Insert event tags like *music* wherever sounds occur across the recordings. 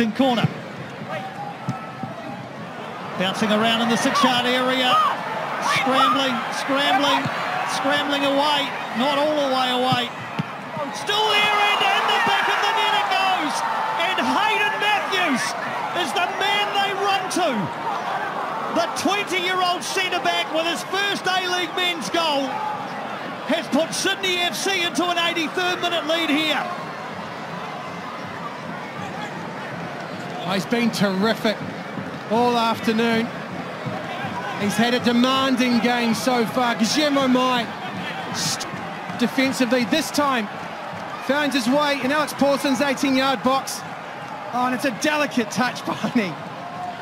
in corner. Bouncing around in the six-yard area. Scrambling, scrambling, scrambling away. Not all the way away. Still there and in the back of the net it goes. And Hayden Matthews is the man they run to. The 20-year-old centre-back with his first A-League men's goal has put Sydney FC into an 83rd minute lead here. Oh, he's been terrific all afternoon. He's had a demanding game so far. Guillermo May defensively this time finds his way in Alex Paulsen's 18-yard box. Oh, and it's a delicate touch, *laughs* Barney.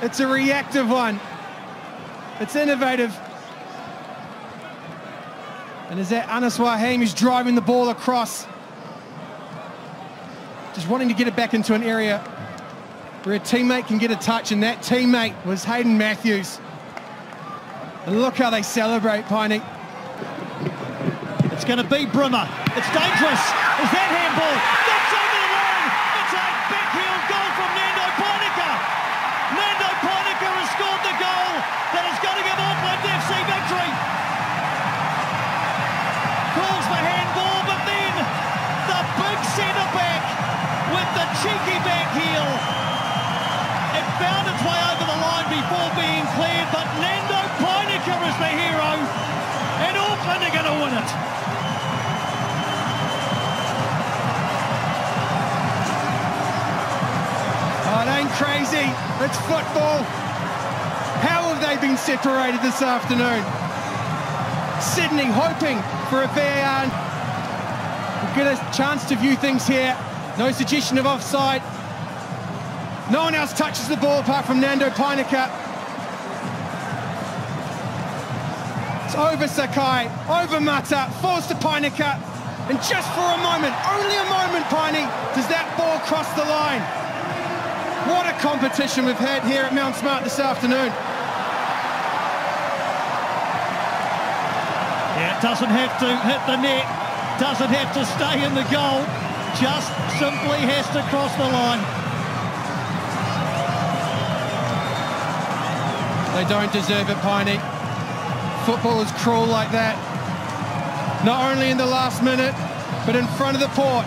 It's a reactive one. It's innovative. And is that Anas Ouahim who's driving the ball across. Just wanting to get it back into an area where a teammate can get a touch, and that teammate was Hayden Matthews. And look how they celebrate, Piney. It's going to be Brimmer. It's dangerous. Is that handball? Found its way over the line before being cleared, but Nando Pijnaker is the hero, and Auckland are going to win it. Oh, it ain't crazy. It's football. How have they been separated this afternoon? Sydney hoping for a VAR. We'll get a chance to view things here. No suggestion of offside. No one else touches the ball apart from Nando Pijnaker. It's over Sakai, over Mata, falls to Pijnaker. And just for a moment, only a moment, Piney, does that ball cross the line. What a competition we've had here at Mount Smart this afternoon. Yeah, it doesn't have to hit the net, doesn't have to stay in the goal, just simply has to cross the line. They don't deserve it, Piney. Football is cruel like that. Not only in the last minute, but in front of the port.